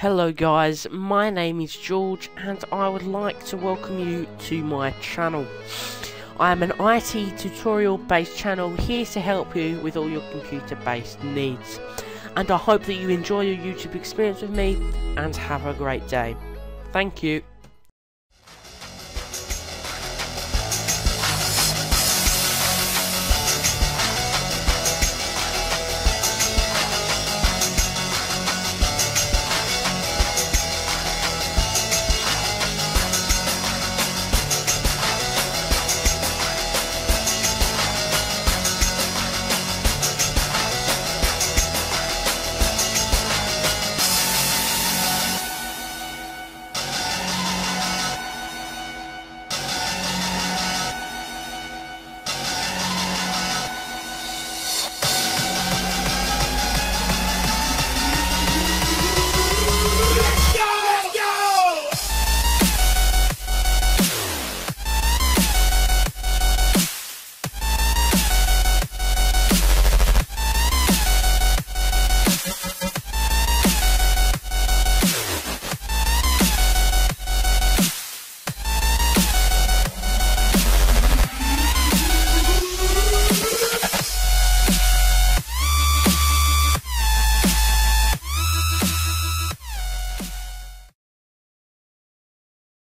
Hello guys, my name is George and I would like to welcome you to my channel. I am an IT tutorial based channel here to help you with all your computer based needs. And I hope that you enjoy your YouTube experience with me and have a great day. Thank you.